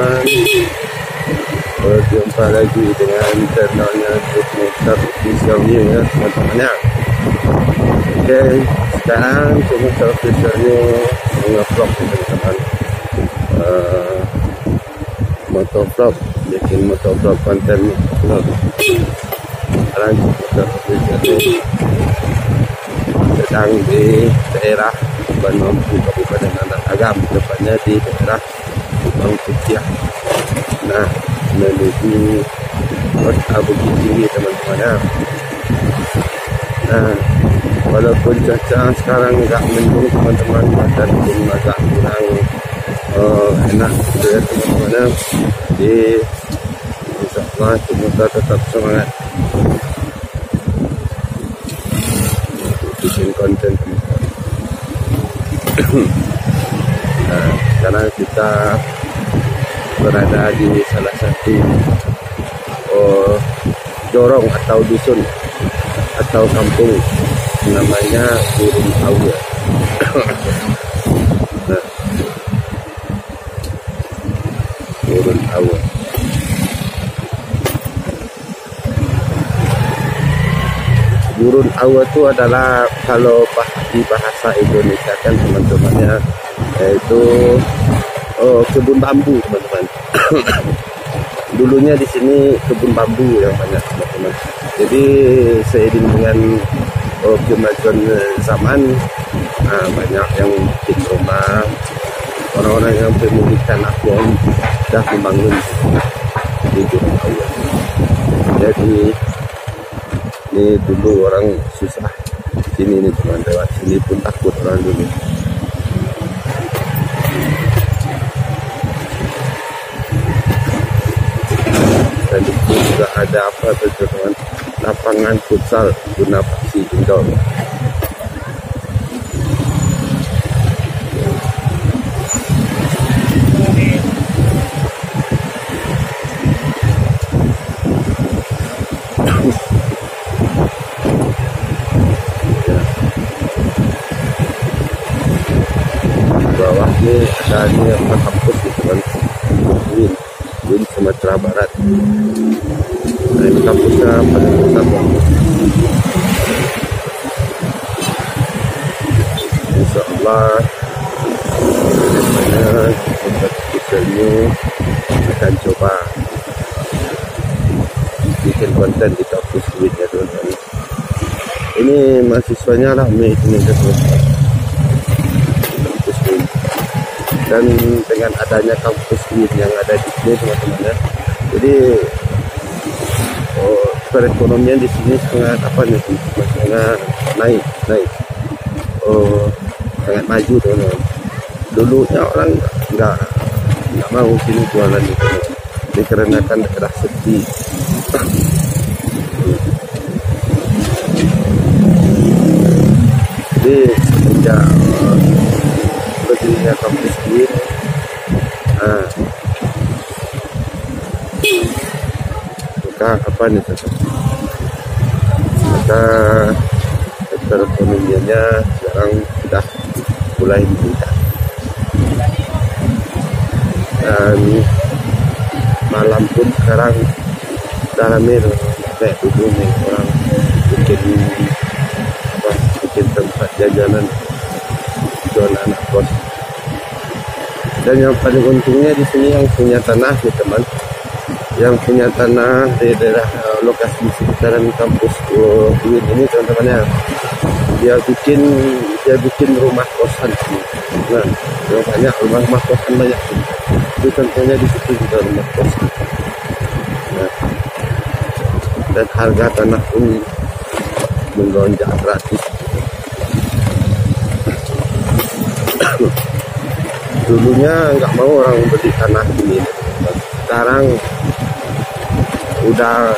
Teman-teman Berjumpa lagi dengan channelnya Motor Official New ya teman-teman ya Oke, sekarang Motor Official New Nge-vlog teman-teman. Uh, Motovlog Bikin motovlog konten vlog. Sekarang Motor Official New Sedang di daerah Bandung Kabupaten Anak Agam depannya di daerah Bang Putiah nah menuju kota Bukit Tinggi teman-teman ya. Nah walaupun cuaca sekarang nggak mendung teman-teman dan pun agak kurang uh, enak gitu ya teman-teman ya. Jadi insya Allah semoga tetap semangat. Bikin konten. Nah sekarang kita berada di salah satu oh, dorong atau dusun atau kampung. Namanya Gurun Awa nah, Gurun Awa Gurun Awa itu adalah kalau di bahasa Indonesia kan teman-temannya yaitu oh, kebun bambu teman-teman dulunya di sini kebun bambu yang banyak teman-teman. Jadi seiring dengan oh, kemajuan zaman nah, banyak yang bikin rumah. Orang-orang yang pemilik tanah pun sudah membangun. Di Gunung jadi ini dulu orang susah. Sini nih teman lewat sini pun takut orang dulu dan di sini juga ada apa tuh teman lapangan futsal guna paksi indoor bawah ini ada apa kampus gitu kan Win Sumatera Barat. Nah ini kampusnya paling utama Insya Allah ke depannya tempat ini akan coba bikin konten di kampus Win ya teman-teman. Ini mahasiswanya ramai ini teman-teman dan dengan adanya kampus WIN yang ada di sini teman-teman. Ya jadi oh, perekonomian di sini sangat apa nih sangat naik naik. Oh sangat maju teman-teman. Dulunya orang nggak nggak mau sini jualan itu dikarenakan daerah sepi. Jadi sejak berdirinya kampus ini nah. Maka apa nih tetap maka perekonomiannya sekarang sudah mulai meningkat. Dan malam pun sekarang sudah ramai kayak dulu nih orang bikin apa bikin tempat jajanan jual anak kos dan yang paling untungnya di sini yang punya tanah nih teman. Yang punya tanah di daerah uh, lokasi sekitaran kampus uh, ini teman-teman ya dia bikin dia bikin rumah kosan. Nah yang banyak rumah rumah kosan banyak. Itu contohnya di situ juga rumah kosan. Nah, dan harga tanah pun melonjak gratis dulunya nggak mau orang beli tanah ini. Sekarang udah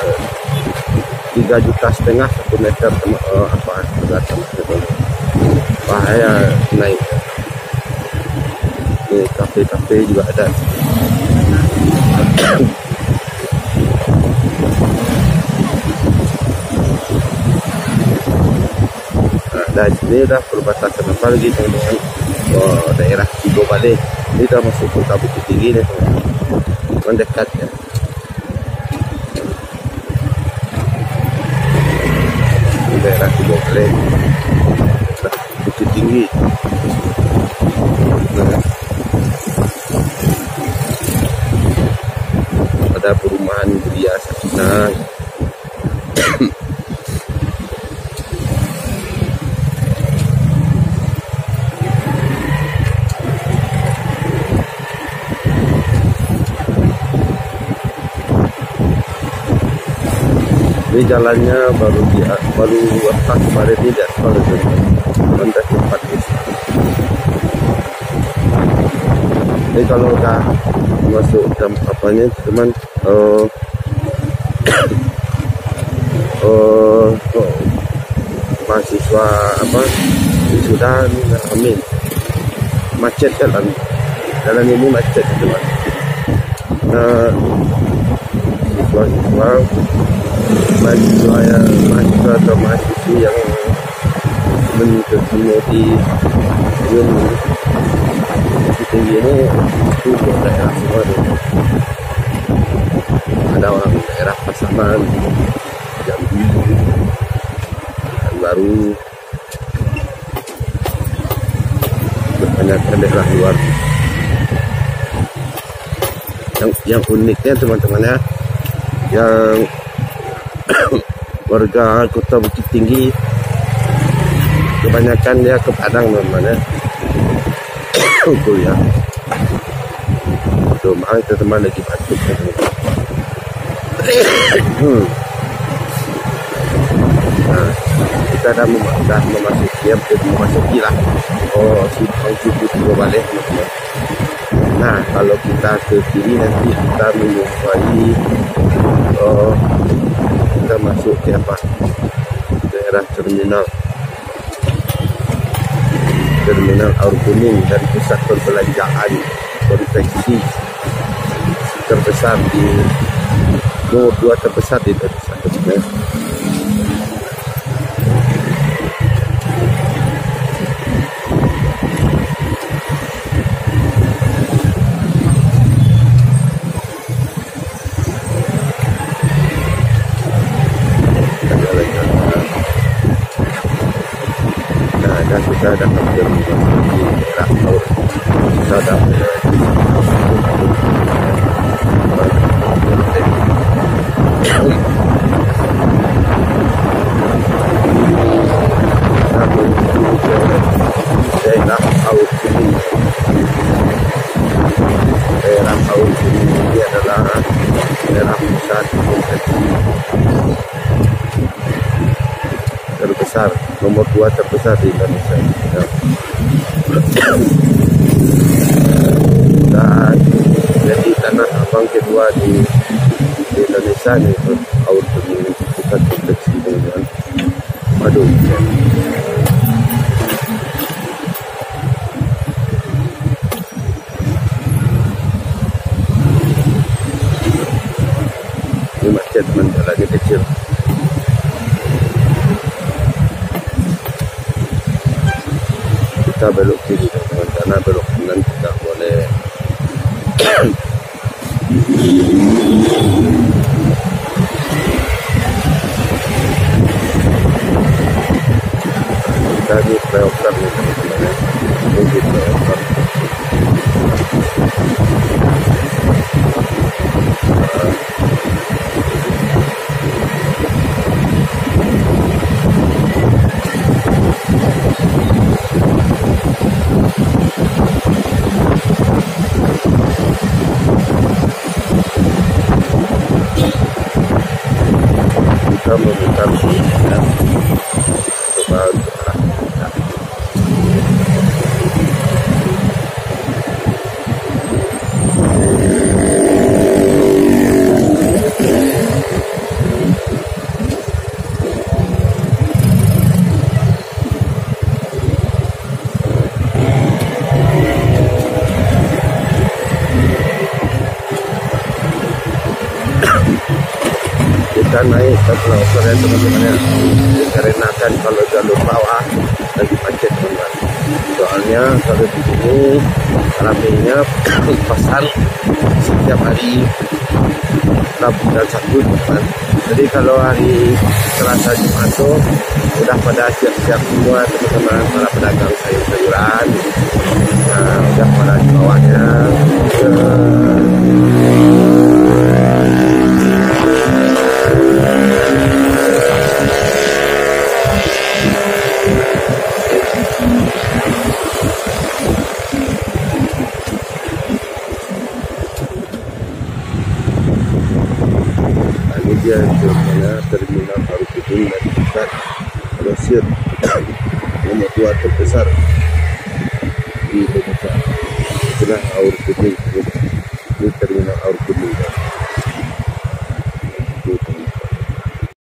tiga juta setengah satu meter uh, apa harga tanah bahaya naik. Ini kafe-kafe juga ada. Nah, dari sini udah perbatasan apa lagi ke daerah Cigo Bale ini dah masuk kota Bukit Tinggi nih. Mendekat ya. Di daerah Cigo Bale Bukit Tinggi. Nah, ada perumahan Gria Sakina jalannya baru dia baru apa kemarin tidak kalau lantai empat ini. Kalau udah masuk jam apanya teman uh, uh, oh, mahasiswa apa sudah amin. Macet jalan jalan ini macet teman nah siswa-siswa mahasiswa yang mahasiswa atau mahasiswi yang menuntut di Yun tinggi ini itu daerah semua tuh. ada orang daerah Pasaman Jambi baru. Banyak daerah luar. Yang yang uniknya teman-teman ya yang warga kota Bukit Tinggi. Kebanyakan dia ke Padang teman-teman ya. Kuliah tuh makanya kita teman lagi batuk hmm. nah kita dah, mem dah memasuki ya, memasuki lah. Oh simpang suku tiga balik teman-teman. Nah kalau kita ke kiri nanti kita menjumpai oh kita masuk ke apa? Daerah terminal. Terminal air kuning dan pusat perbelanjaan konveksi terbesar di nomor dua terbesar di Indonesia dapat berubah di daerah laut. Konveksi terbesar nomor dua terbesar di Indonesia ya. dan jadi tanah abang kedua di, di Indonesia nih laut ini pusat konveksi dengan madu ya. ini macet jalannya kecil kita belok kiri teman karena belok kanan kita boleh. Kita di flyover nih teman-teman ini di flyover kita naik ke flyover ya teman-teman ya dikarenakan kalau jalur bawah lagi macet teman-teman soalnya kalau di sini ramenya pasar setiap hari Rabu dan Sabtu kan. Jadi kalau hari Selasa Jumat tuh udah pada siap-siap semua teman-teman para pedagang sayur-sayuran. Nah, udah pada dibawanya ke dia ke mana terminal baru Kudung dan pusat Mesir nomor dua terbesar di Indonesia. Itulah Aur Kudung ini terminal